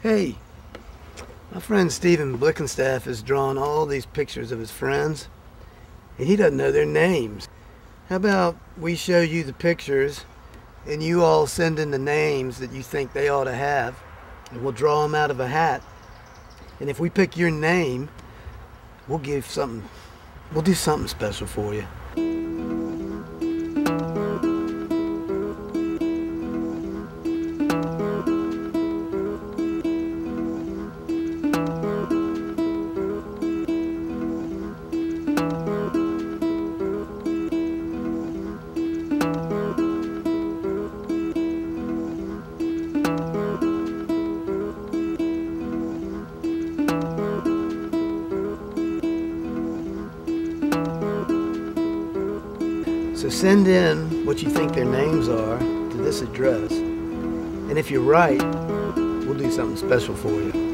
Hey, my friend Stephen Blickenstaff has drawn all these pictures of his friends, and he doesn't know their names. How about we show you the pictures, and you all send in the names that you think they ought to have, and we'll draw them out of a hat. And if we pick your name, we'll give something, we'll do something special for you. So send in what you think their names are to this address. And if you're right, we'll do something special for you.